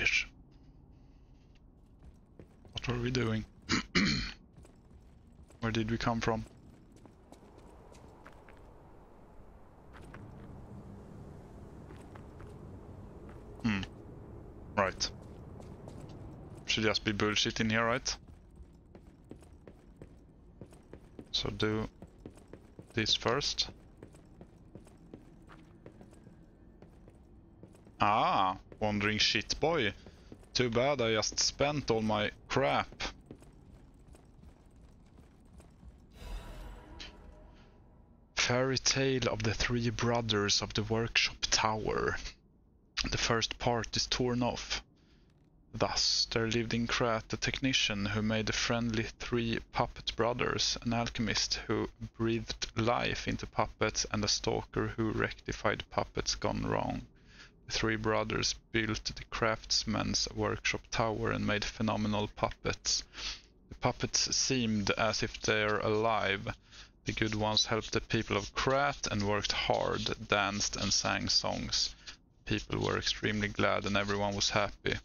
Doggish. What were we doing? Where did we come from? Hmm. Right. Should just be bullshit in here, right? So do this first. Ah, wandering shit boy. Too bad I just spent all my crap. Fairy Tale of the Three Brothers of the Workshop Tower. The first part is torn off. Thus, there lived in Krat a technician who made the friendly three puppet brothers, an alchemist who breathed life into puppets, and a stalker who rectified puppets gone wrong. The three brothers built the craftsman's workshop tower and made phenomenal puppets. The puppets seemed as if they're alive. The good ones helped the people of Krat and worked hard, danced and sang songs. People were extremely glad and everyone was happy.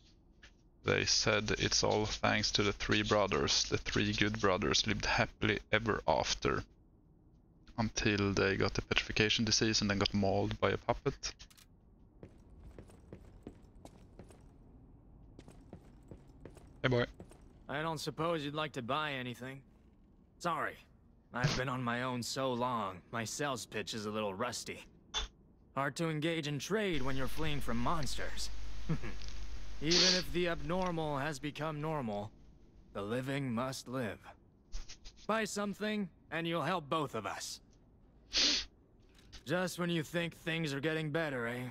They said it's all thanks to the three brothers. The three good brothers lived happily ever after. Until they got the petrification disease and then got mauled by a puppet. Hey boy. I don't suppose you'd like to buy anything? Sorry. I've been on my own so long, my sales pitch is a little rusty. Hard to engage in trade when you're fleeing from monsters. Even if the abnormal has become normal, the living must live. Buy something, and you'll help both of us. Just when you think things are getting better, eh?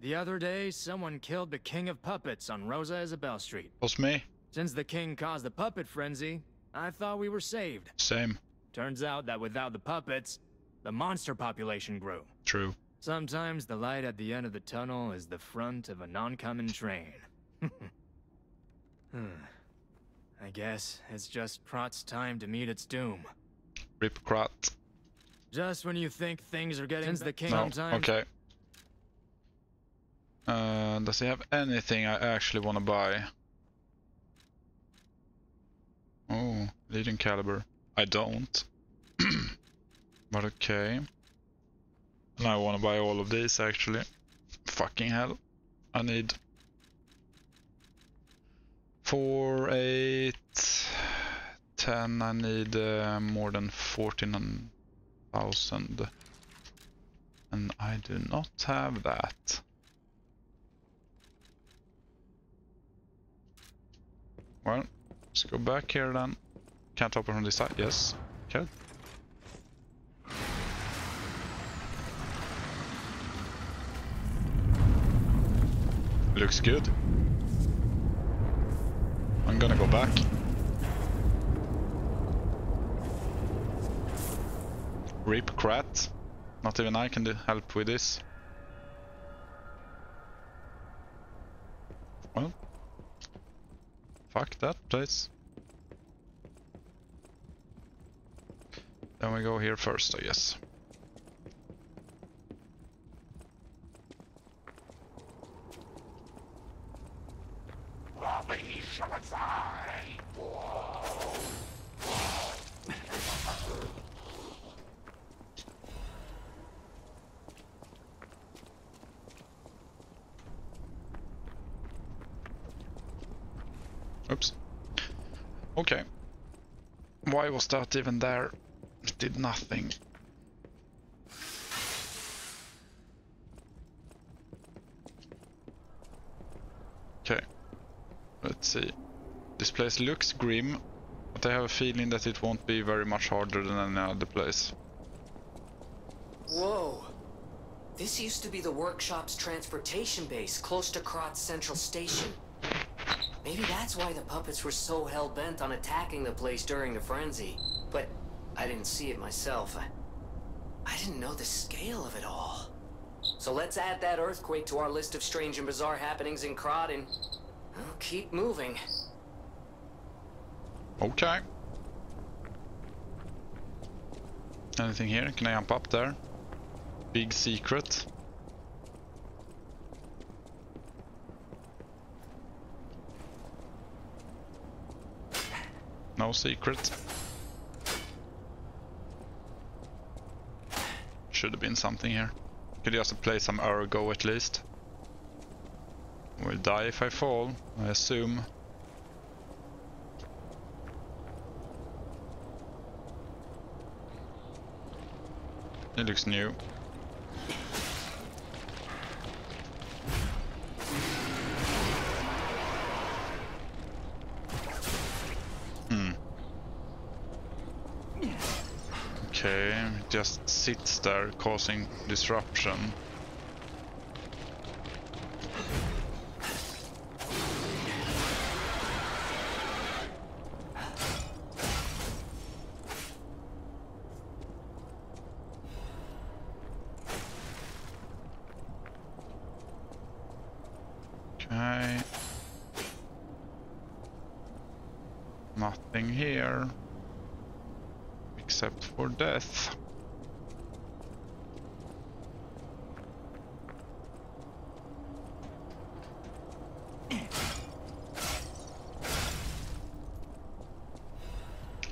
The other day, someone killed the King of Puppets on Rosa Isabel Street. Was me. Since the king caused the puppet frenzy, I thought we were saved. Same. Turns out that without the puppets, the monster population grew. True. Sometimes the light at the end of the tunnel is the front of an oncoming train. hmm. I guess it's just Krat's time to meet its doom. Rip Krat. Just when you think things are getting... Since the king No, sometimes... okay. Uh, does he have anything I actually want to buy? Oh, Legion Caliber. I don't. but okay. And I want to buy all of these actually. Fucking hell. I need 4, 8, 10. I need uh, more than 14,000. And I do not have that. Well, let's go back here then. Can't open from this side. Yes. Okay. Looks good. I'm gonna go back. Rip Krat. Not even I can help with this. Well. Fuck that place. Then we go here first, I guess. Oops. Okay. Why was that even there? It did nothing. Okay. Let's see. This place looks grim, but I have a feeling that it won't be very much harder than any other place. Whoa. This used to be the workshop's transportation base, close to Krat's central station. Maybe that's why the puppets were so hell-bent on attacking the place during the frenzy. But I didn't see it myself. I, I didn't know the scale of it all. So let's add that earthquake to our list of strange and bizarre happenings in Krat and well, keep moving. Okay. Anything here? Can I jump up there? Big secret. Secret. Should have been something here. Could just play some Ergo at least. Will die if I fall, I assume. It looks new. Okay, just sits there causing disruption. Okay. Nothing here. Except for death.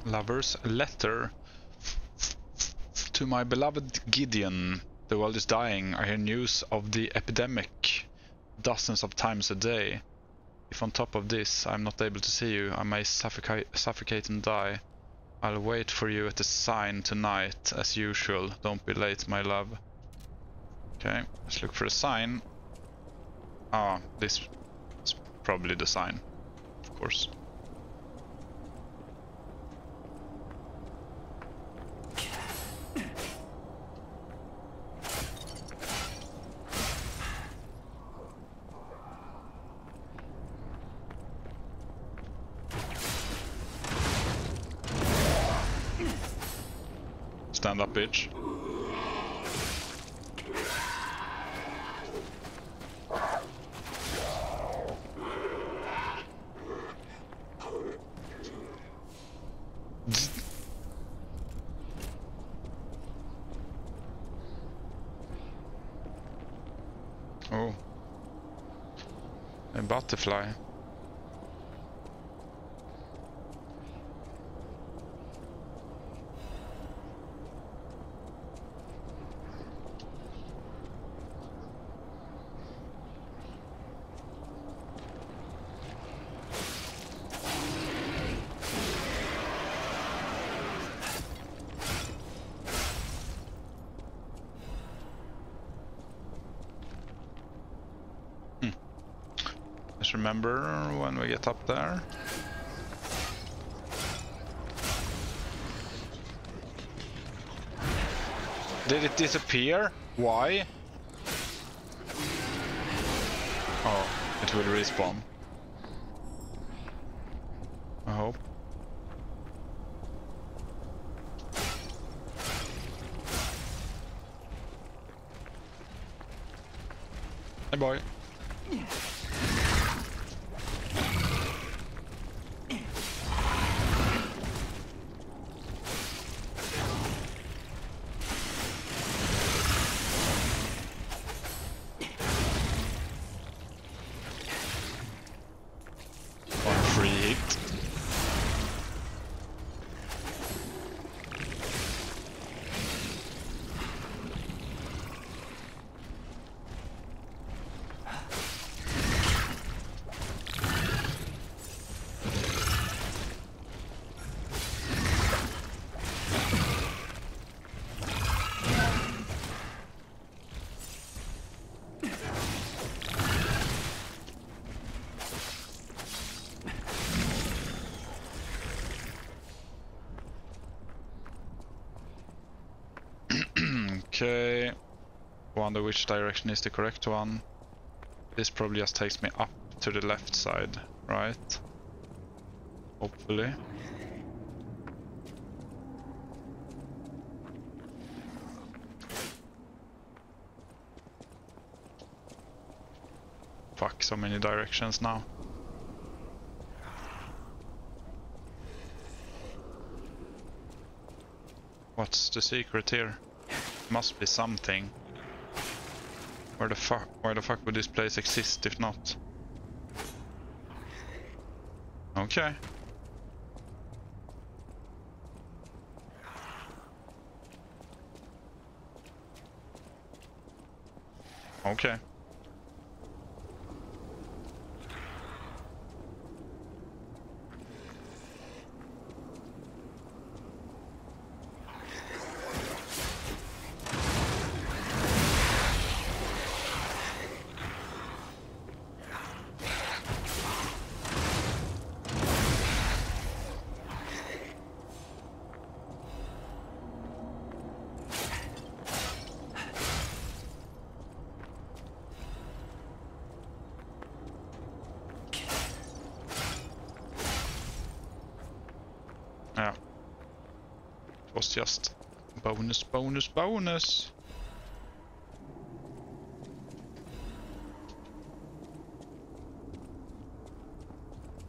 Lover's letter. To my beloved Gideon, the world is dying. I hear news of the epidemic dozens of times a day. If on top of this I'm not able to see you, I may suffocate, suffocate and die. I'll wait for you at the sign tonight, as usual. Don't be late, my love. Okay, let's look for a sign. Ah, this is probably the sign, of course. Stand up, bitch. Oh. A butterfly. Just remember when we get up there. Did it disappear? Why? Oh, it will respawn. I hope. Hey boy. One free hit. Okay. Wonder which direction is the correct one. This probably just takes me up to the left side, right? Hopefully. Fuck, so many directions now. What's the secret here? Must be something. Where the fuck Why the fuck would this place exist if not? Okay. Okay. Was just bonus, bonus, bonus.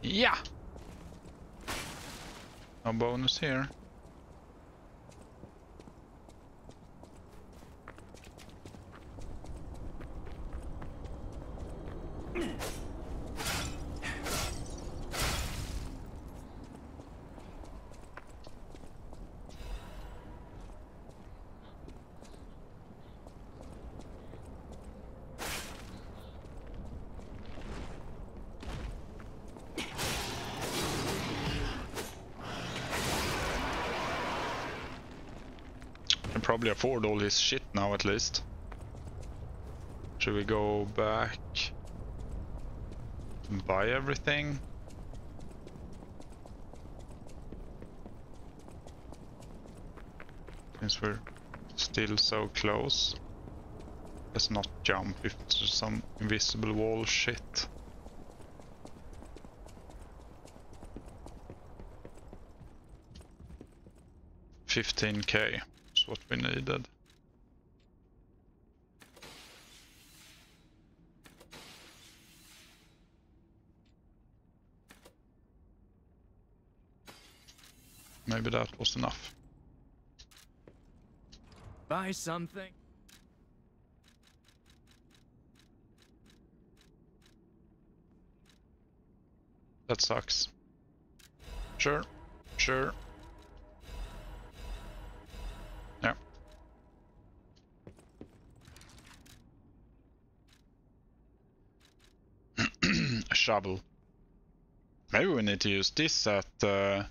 Yeah. No bonus here. Can probably afford all his shit now at least. Should we go back and buy everything? Since we're still so close. Let's not jump if there's some invisible wall shit. Fifteen K what we needed. Maybe that was enough. Buy something. That sucks. Sure, sure. Shovel. Maybe we need to use this at uh,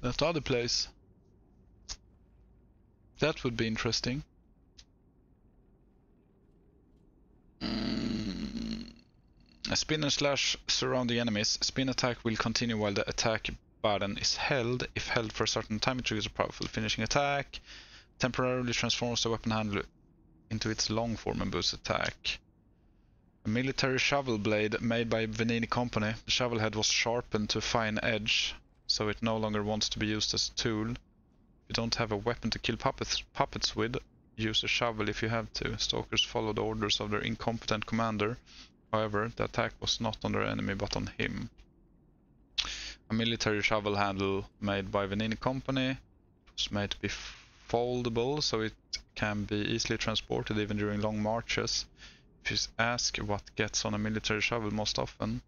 that other place. That would be interesting. Mm. A spin and slash surround the enemies. Spin attack will continue while the attack button is held. If held for a certain time, it triggers a powerful finishing attack. Temporarily transforms the weapon handle into its long form and boosts attack. A military shovel blade made by Venigni Company. The shovel head was sharpened to a fine edge, so it no longer wants to be used as a tool. If you don't have a weapon to kill puppets, puppets with, use a shovel if you have to. Stalkers followed orders of their incompetent commander. However, the attack was not on their enemy but on him. A military shovel handle made by Venigni Company. Was made to be foldable so it can be easily transported even during long marches. If you ask what gets on a military shovel most often,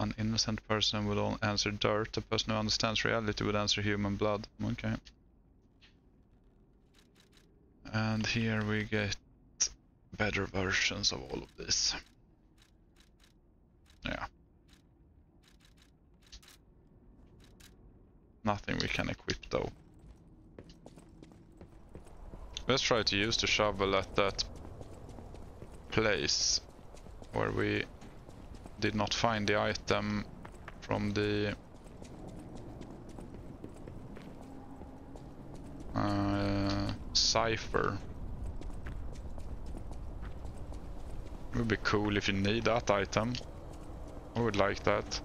an innocent person would answer dirt, a person who understands reality would answer human blood. Okay. And here we get better versions of all of this. Yeah. Nothing we can equip though. Let's try to use the shovel at that place where we did not find the item from the uh, cipher. It would be cool if you need that item. I would like that.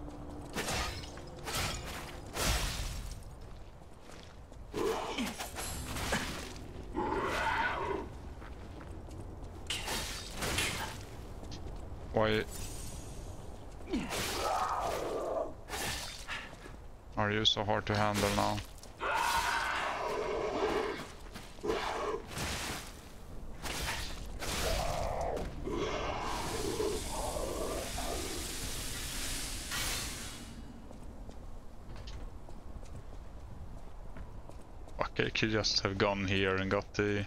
Why are you so hard to handle now? Okay, could just have gone here and got the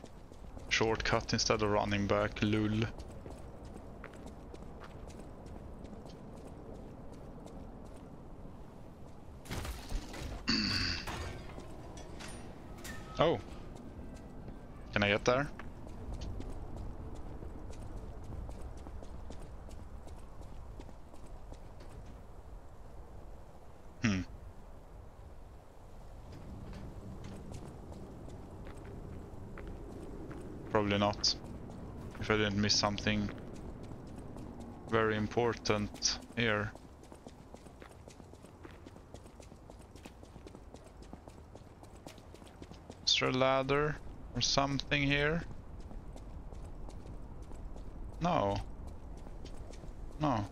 shortcut instead of running back, lul. oh. Can I get there? Hmm. Probably not. If I didn't miss something very important here. Is there a ladder or something here? No. No.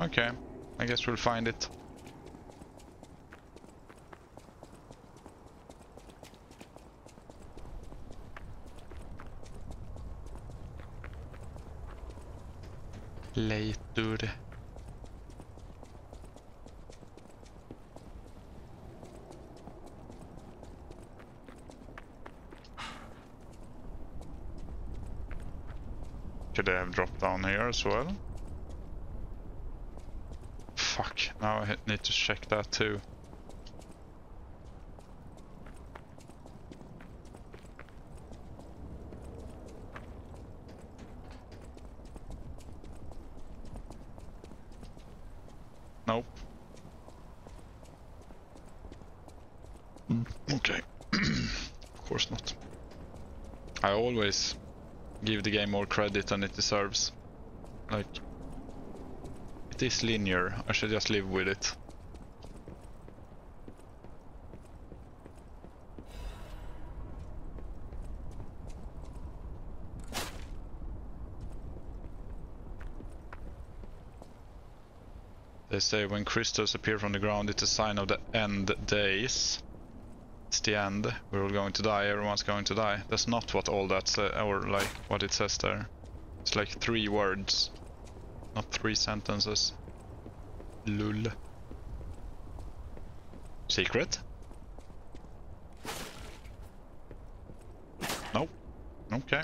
Okay. I guess we'll find it. Later. Could I have dropped down here as well? Fuck, now I need to check that too. Nope. Okay. of course not. I always give the game more credit than it deserves. Like, it is linear, I should just live with it. They say when crystals appear from the ground, it's a sign of the end days. It's the end. We're all going to die. Everyone's going to die. That's not what all that or like what it says there. It's like three words, not three sentences. Lul. Secret? Nope. Okay.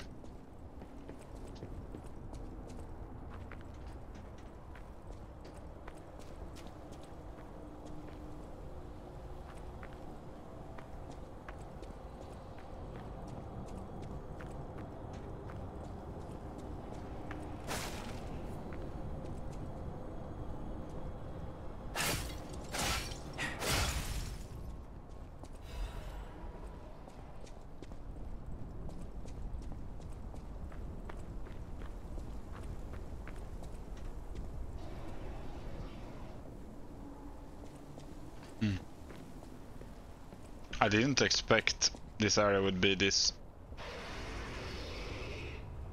Didn't expect this area would be this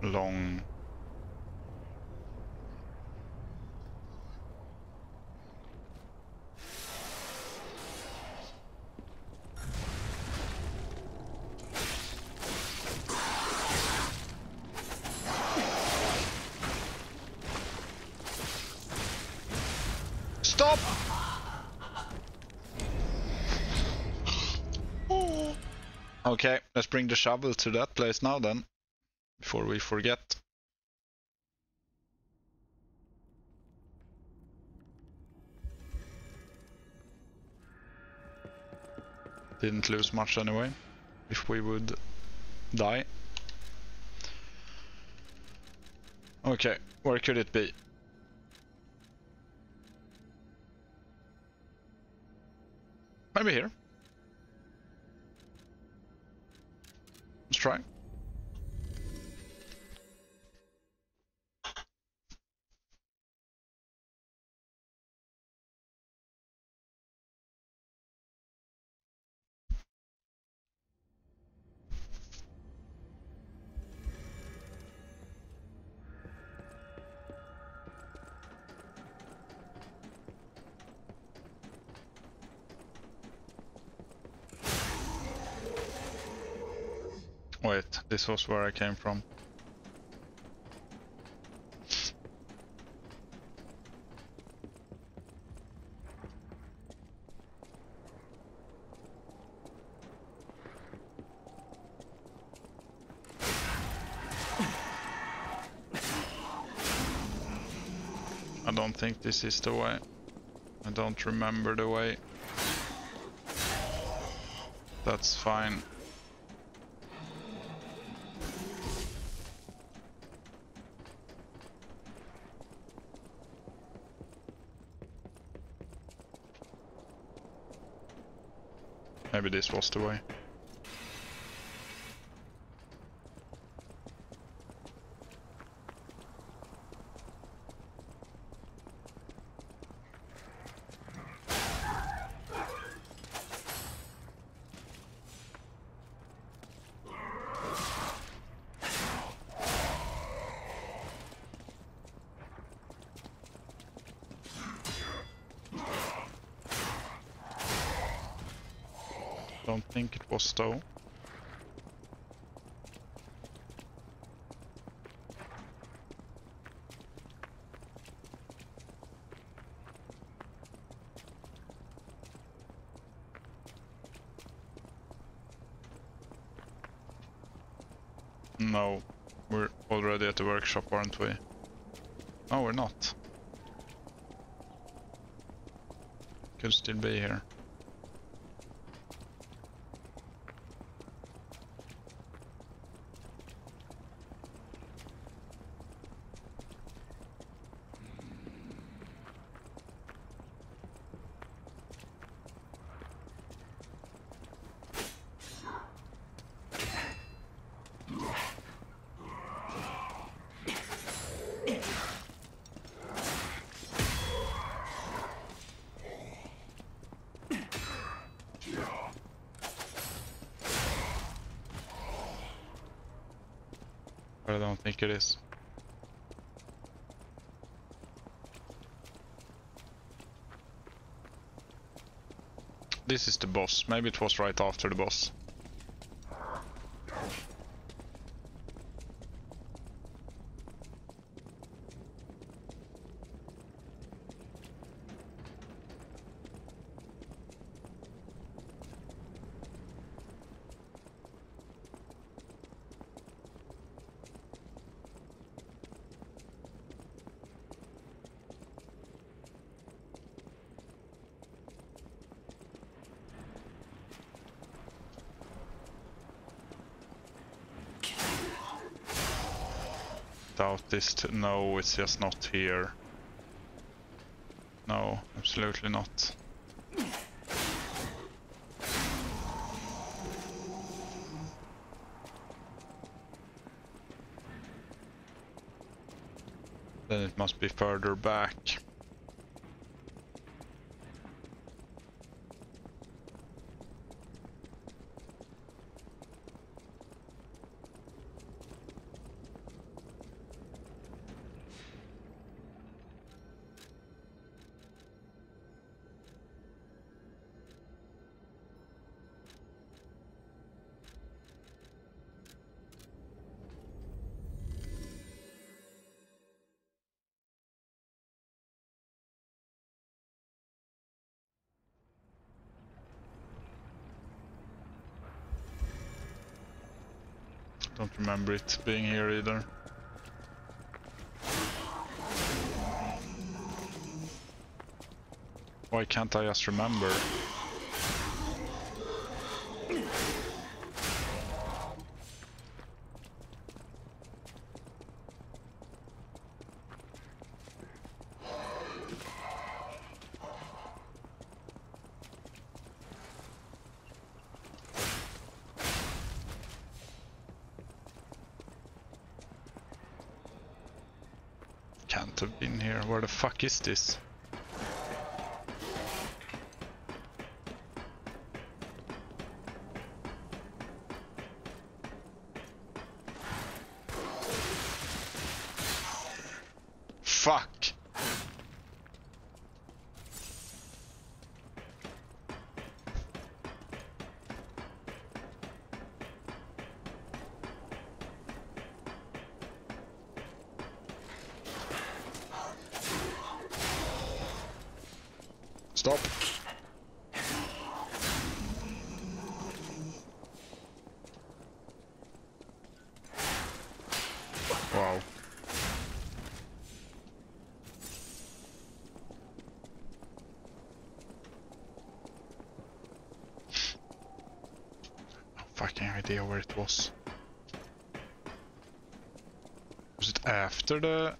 long. The shovel to that place now then, before we forget. Didn't lose much anyway, if we would die. Okay, where could it be? Maybe here. Wait, this was where I came from. I don't think this is the way. I don't remember the way. That's fine. Maybe this was the way. Don't think it was though. No, we're already at the workshop, aren't we? No, we're not. Could still be here. Is. This is the boss. Maybe it was right after the boss. T no, it's just not here. No, absolutely not. Then it must be further back. Don't remember it being here either. Why can't I just remember? Can't have been here. Where the fuck is this? Fuck! stop. Wow. No fucking idea where it was. Was it after the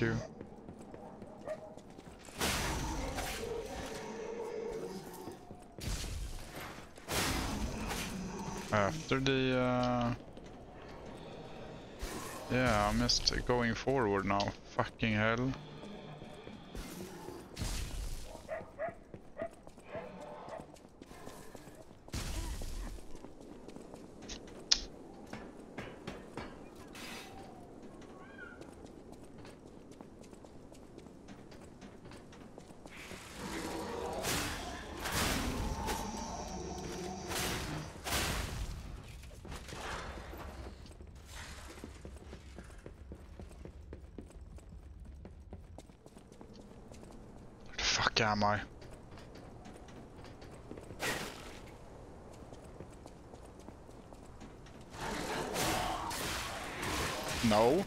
You. After the... Uh... Yeah, I missed going forward now. Fucking hell. Where the fuck am I? No.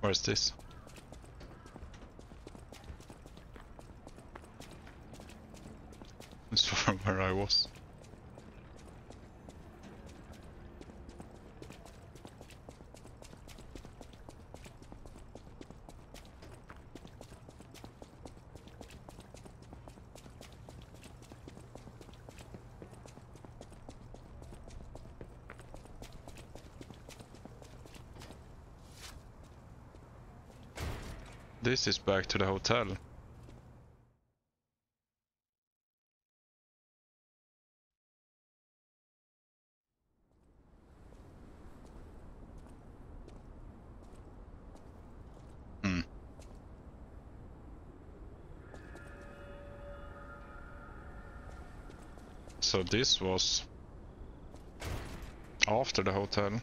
Where's this? It's from where I was. This is back to the hotel. This was after the hotel.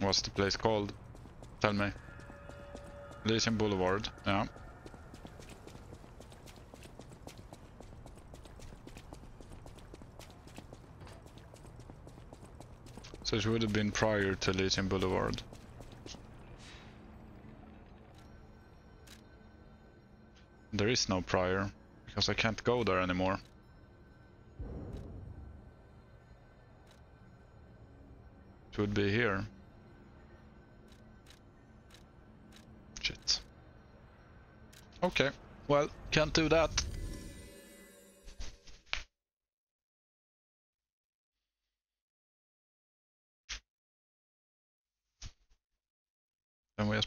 What's the place called? Tell me. Elysion Boulevard, yeah. So it would have been prior to Elysion Boulevard. There is no prior, because I can't go there anymore. It would be here. Shit. Okay, well, can't do that.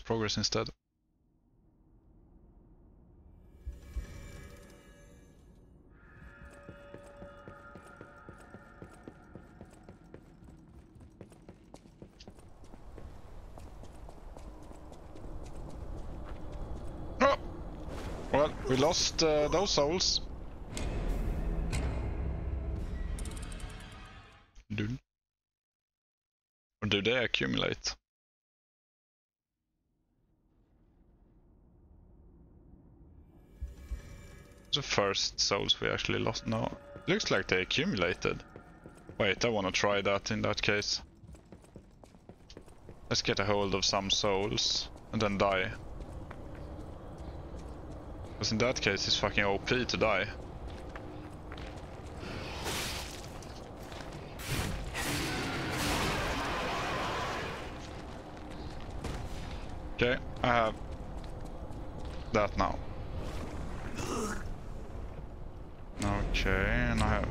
Progress instead. Oh! Well, we lost uh, those souls. Or do they accumulate? The first souls we actually lost. No, looks like they accumulated. Wait, I want to try that in that case. Let's get a hold of some souls and then die. Because in that case it's fucking OP to die. Okay, I have that now. Okay, and I have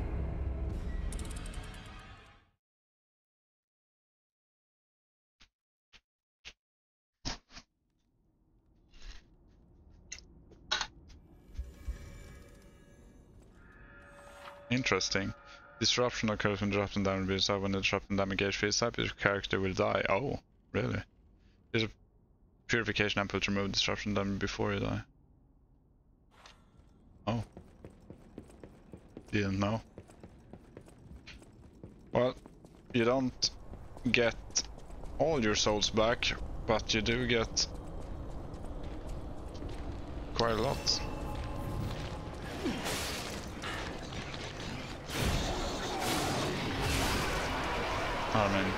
Interesting. Disruption occurs when disruption damage is up. When the disruption damage gauge fills up, your character will die. Oh, really? Is a Purification input remove disruption done before you die. Oh. Didn't know. Well, you don't get all your souls back, but you do get quite a lot. I mean,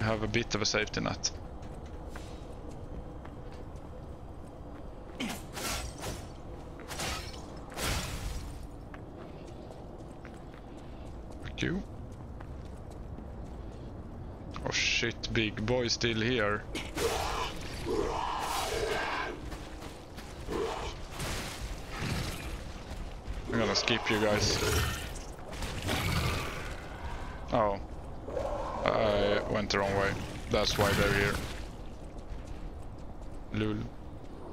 have a bit of a safety net. Thank you. Oh shit, big boy still here. I'm gonna skip you guys. Oh. I went the wrong way. That's why they're here. Lul.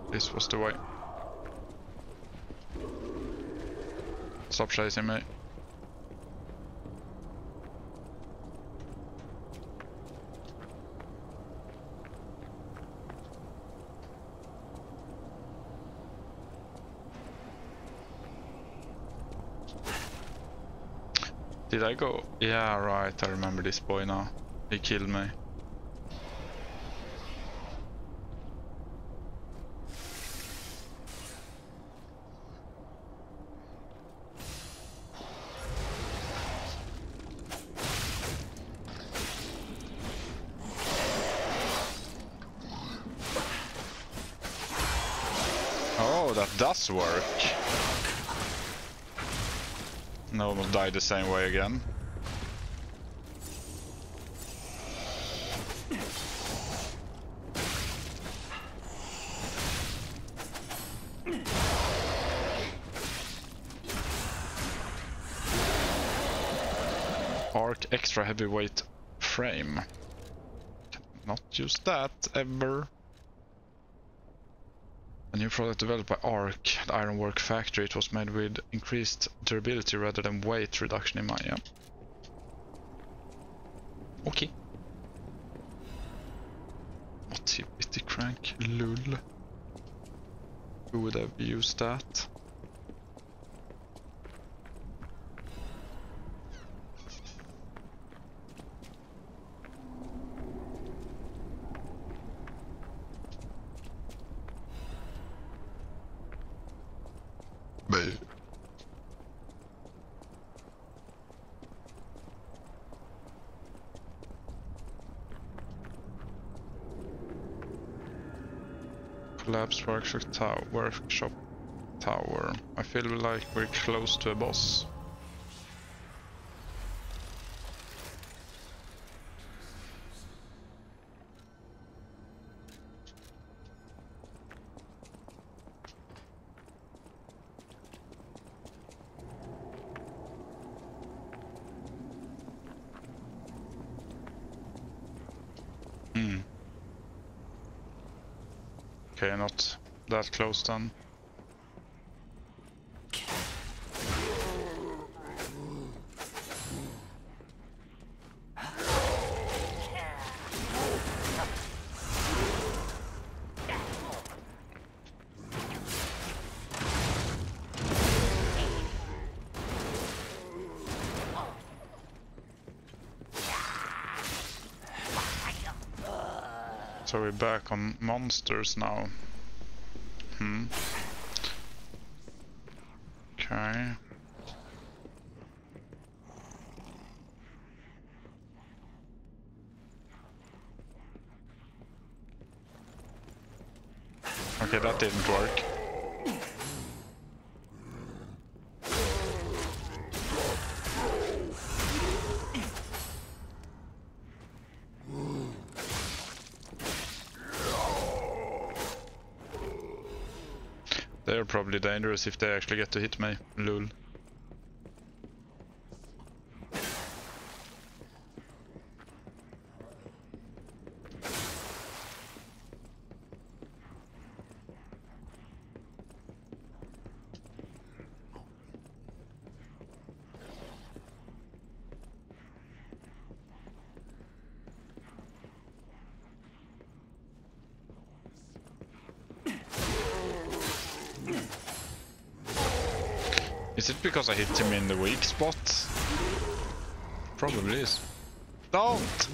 This was the way. Stop chasing me. Did I go? Yeah, right, I remember this boy now. He killed me. Oh, that does work. No one will die the same way again. Arc extra heavyweight frame. Not use that ever. New product developed by ARC, the Ironwork Factory. It was made with increased durability rather than weight reduction in mind. Yeah. Okay. Bitty crank? Lull. Who would have used that? Workshop tower. Workshop tower. I feel like we're close to a boss. Hmm. Okay, not that close then. So we're back on monsters now. Hmm. Okay. Okay, that didn't work. They're probably dangerous if they actually get to hit me. Lul. Is it because I hit him in the weak spot? Probably is. Don't!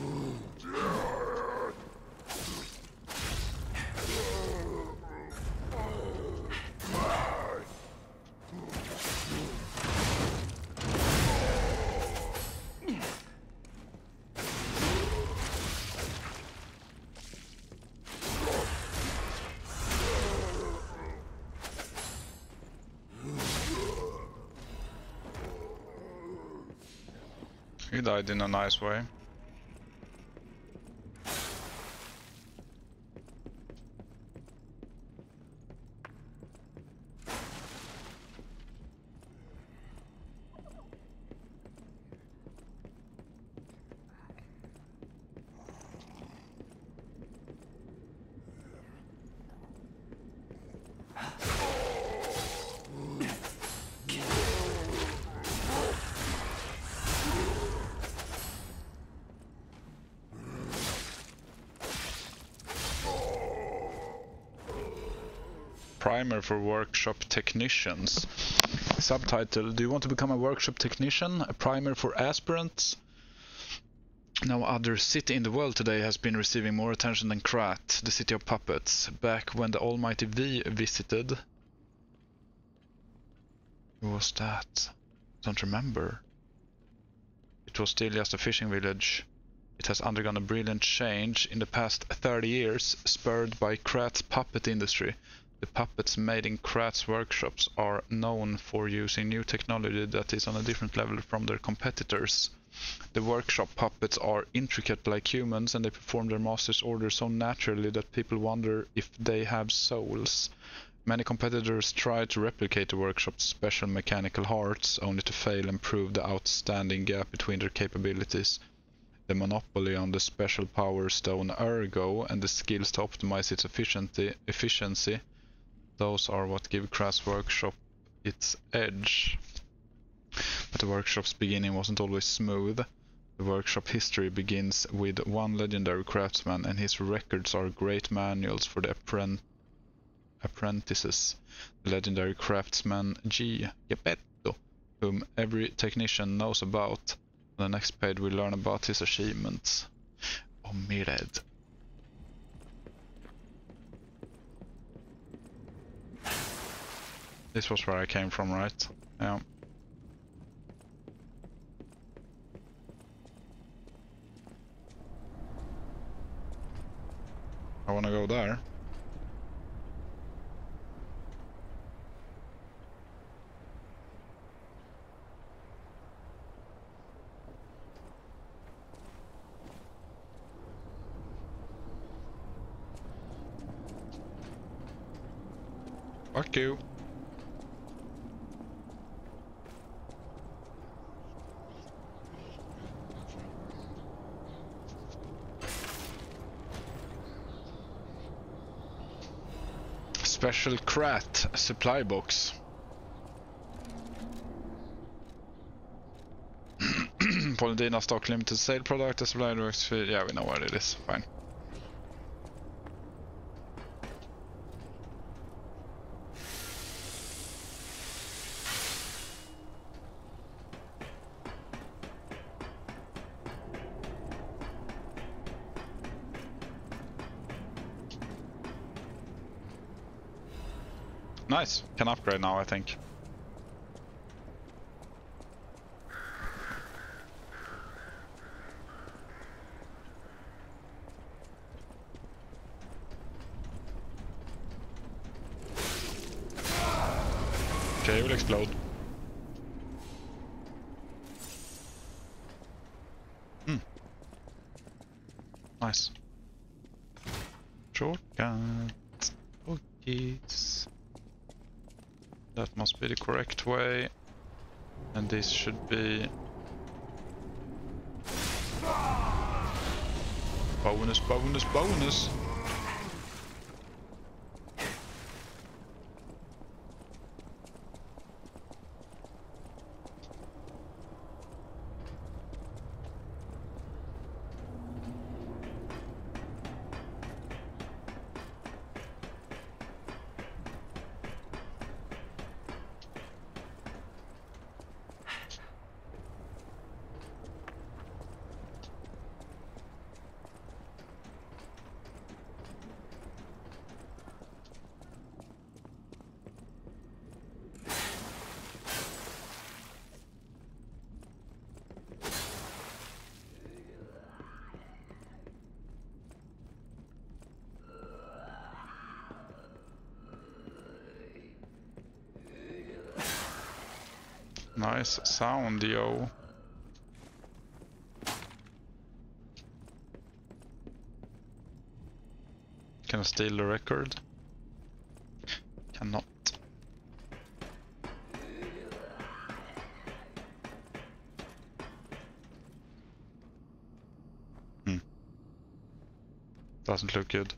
Died in a nice way. Primer for workshop technicians. Subtitle Do you want to become a workshop technician? A primer for aspirants? No other city in the world today has been receiving more attention than Krat, the city of puppets. Back when the almighty V visited. Who was that? Don't remember. It was still just a fishing village. It has undergone a brilliant change in the past 30 years, spurred by Krat's puppet industry. The puppets made in Krat's workshops are known for using new technology that is on a different level from their competitors. The workshop puppets are intricate like humans and they perform their master's orders so naturally that people wonder if they have souls. Many competitors try to replicate the workshop's special mechanical hearts, only to fail and prove the outstanding gap between their capabilities. The monopoly on the special power stone Ergo and the skills to optimize its efficiency, efficiency those are what give Krat's workshop its edge. But the workshop's beginning wasn't always smooth. The workshop history begins with one legendary craftsman and his records are great manuals for the apprent apprentices. The legendary craftsman G. Geppetto, whom every technician knows about. On the next page we learn about his achievements. Omired. This was where I came from, right? Yeah. I wanna go there. Fuck you. Special Krat supply box. Polendina stock limited sale product, a supply box. Yeah, we know what it is. Fine. Nice. Can upgrade now, I think. Okay, it will explode. Hmm. Nice. Shortcut. Cookies. That must be the correct way. And this should be... Bonus, bonus, bonus! Nice sound, yo. Can I steal the record? Cannot. Hmm. Doesn't look good.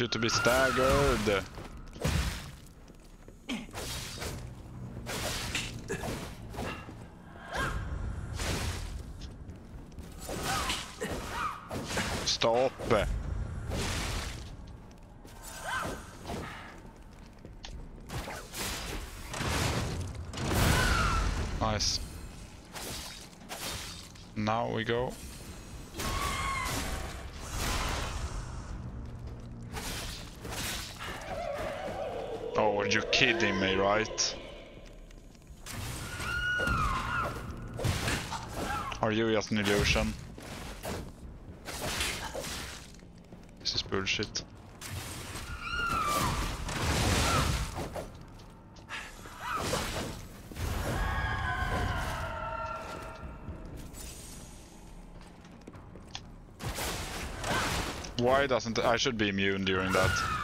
You to be staggered. Stop. Nice. Now we go. You're kidding me, right? Are you just an illusion? This is bullshit. Why doesn't I should be immune during that?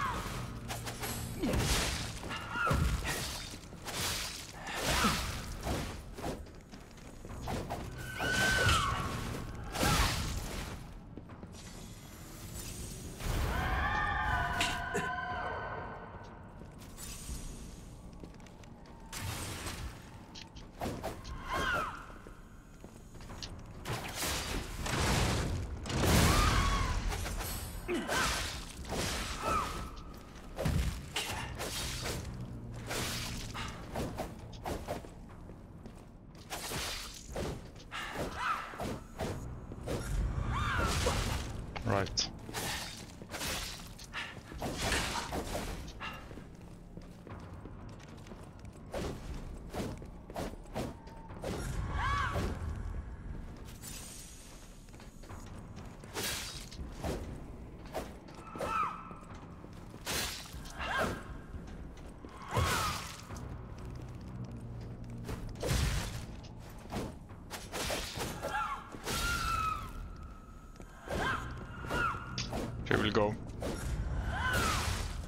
Okay, we'll go.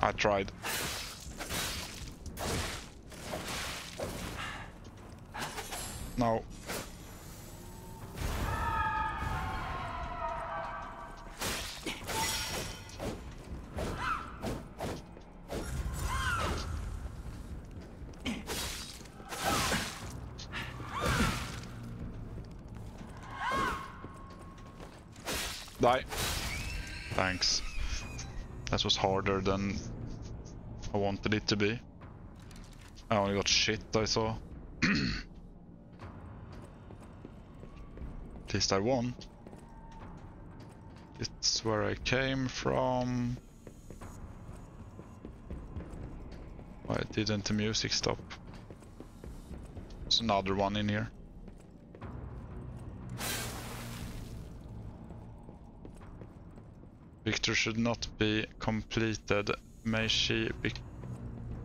I tried. No. Was harder than I wanted it to be. I only got shit I saw. At least I won. It's where I came from. Why didn't the music stop? There's another one in here. Victor should not be completed. May she be...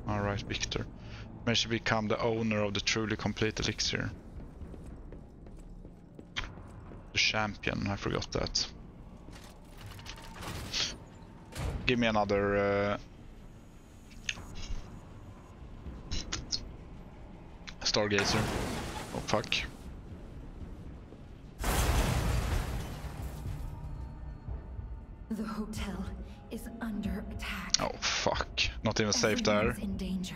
Alright, Victor. May she become the owner of the truly complete elixir. The champion, I forgot that. Give me another... Uh... Stargazer. Oh fuck. The hotel is under attack. Oh fuck. Not even safe there. Everyone's in danger.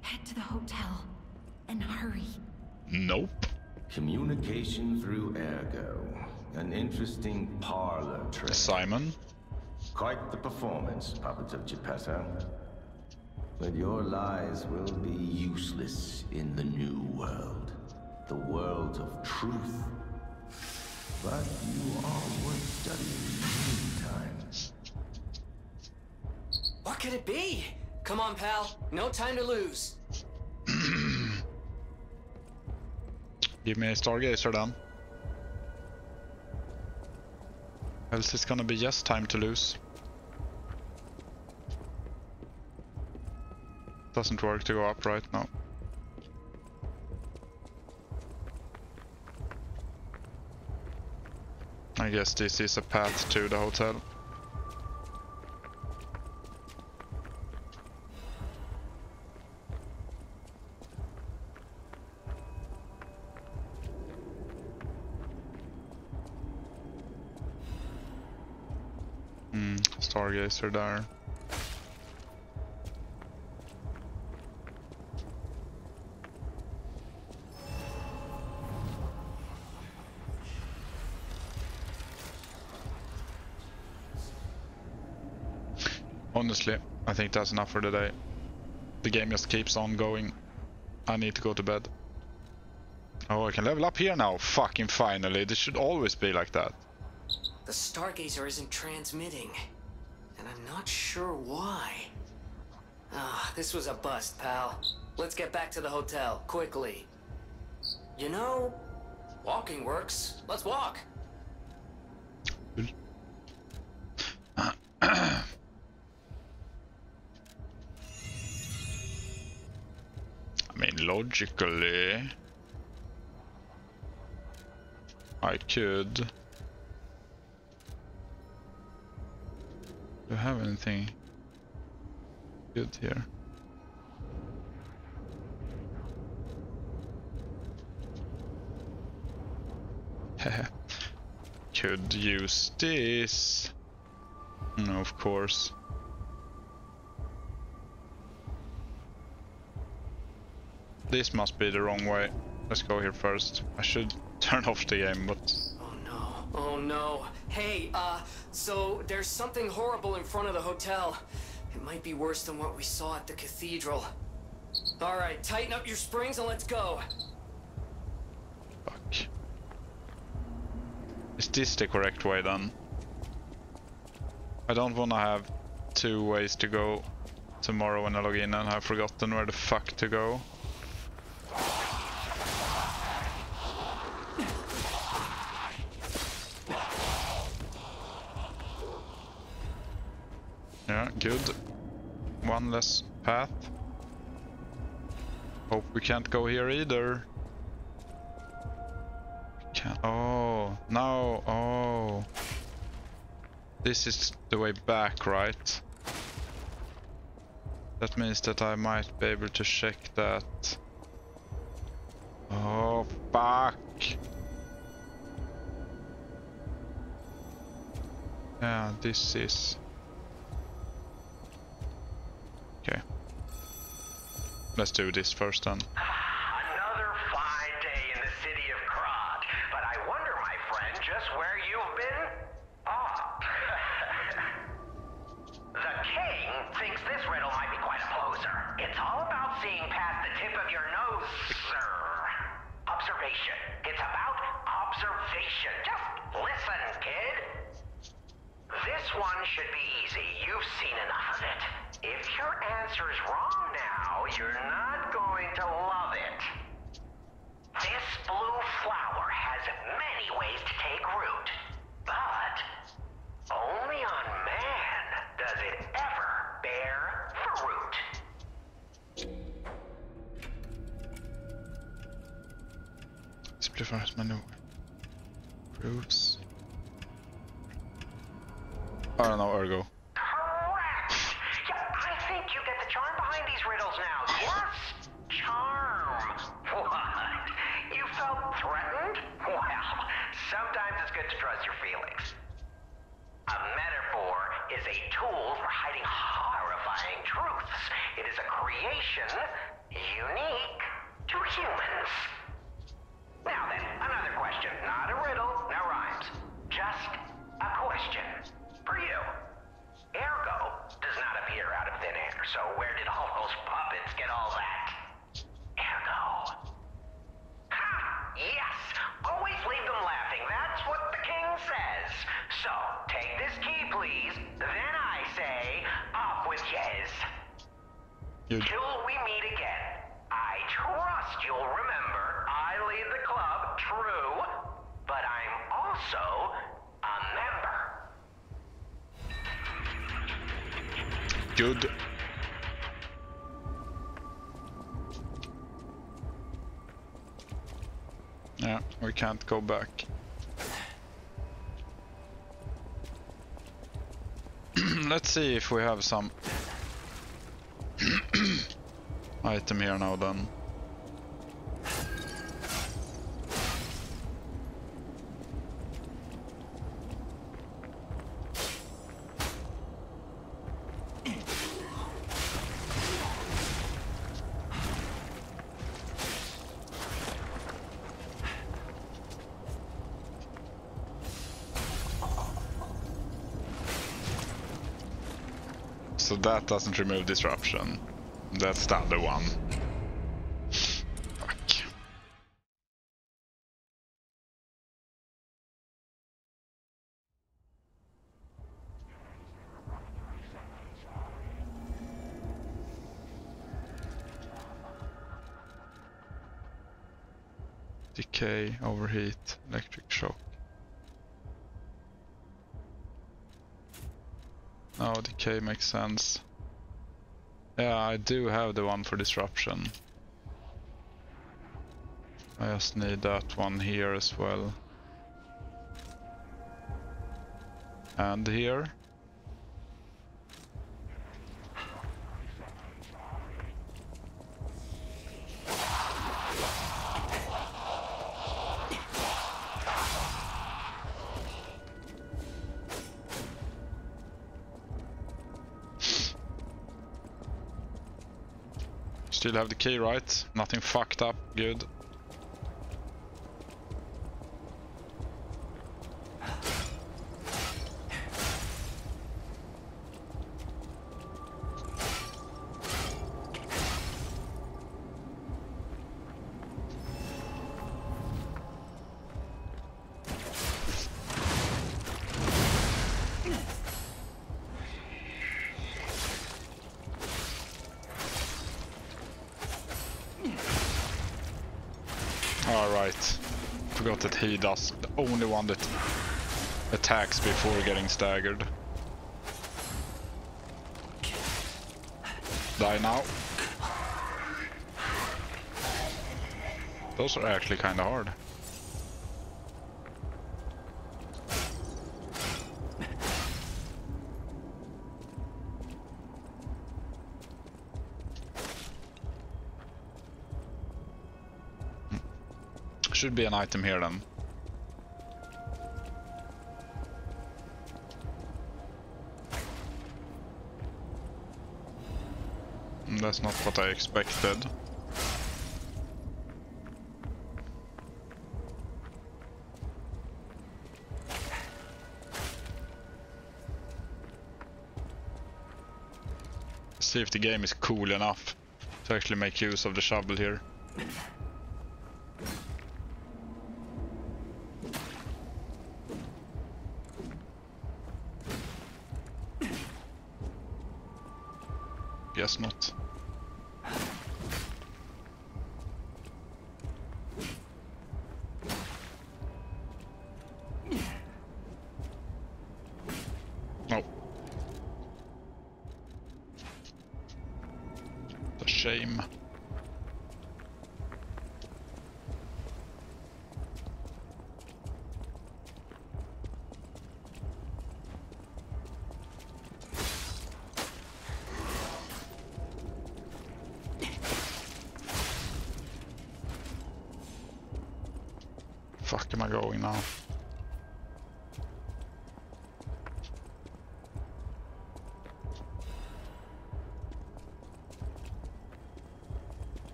Head to the hotel and hurry. Nope. Communication through ergo. An interesting parlor trick. Simon. Quite the performance, puppet of Geppetto. But your lies will be useless in the new world. The world of truth. But you are worth studying in the meantime. What could it be? Come on, pal. No time to lose. Give me a Stargazer then. Else it's gonna be just time to lose. Doesn't work to go up right now. I guess this is a path to the hotel. Hmm, Stargazer there. Honestly, I think that's enough for the day. The game just keeps on going. I need to go to bed. Oh, I can level up here now. Fucking finally. This should always be like that. The Stargazer isn't transmitting. And I'm not sure why. Ah, this was a bust, pal. Let's get back to the hotel, quickly. You know, walking works. Let's walk. mean, logically, I could. Do I have anything good here? could use this. No, of course. This must be the wrong way. Let's go here first. I should turn off the game, but Oh no. Oh no. Hey, uh, so there's something horrible in front of the hotel. It might be worse than what we saw at the cathedral. Alright, tighten up your springs and let's go. fuck. Is this the correct way then? I don't wanna have two ways to go tomorrow when I log in and I've forgotten where the fuck to go. Yeah, good. One path. Hope we can't go here either. Can oh, no, oh. This is the way back, right? That means that I might be able to check that. Oh, fuck! Yeah, this is... Okay. Let's do this first then. Another fine day in the city of Krat, but I wonder, my friend, just where you've been? Ah. the king thinks this riddle might be quite a poser. It's all about seeing past the tip of your nose, sir. Observation. It's about observation. Just listen, kid. This one should be easy. You've seen enough of it. If your answer's wrong now, you're not going to love it. This blue flower has many ways to take root, but only on man does it ever bear fruit. Simplifies menu. Roots. I don't know, ergo. creation unique to humans. Now then, another question. Not a riddle, no rhymes. Just a question. For you. Ergo does not appear out of thin air, so where did all those puppets get all that? Ergo. Ha! Yes! Always leave them laughing. That's what the king says. So, take this key, please. Till we meet again. I trust you'll remember I lead the club, true, but I'm also a member. good. Yeah, we can't go back. Let's see if we have some item here now then. That doesn't remove disruption. That's the other one. Makes sense. Yeah, I do have the one for disruption. I just need that one here as well. And here. Still have the key, right? Nothing fucked up. Good. Attacks before getting staggered. Die now. Those are actually kinda hard. Hmm. Should be an item here then. That's not what I expected. See if the game is cool enough to actually make use of the shovel here. Guess not.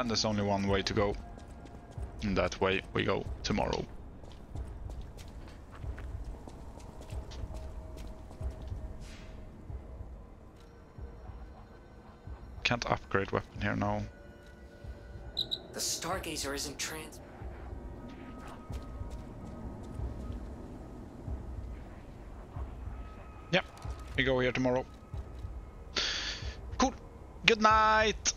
Then there's only one way to go. And that way we go tomorrow. Can't upgrade weapon here now. The Stargazer isn't trans. Yep, we go here tomorrow. Cool. Good night.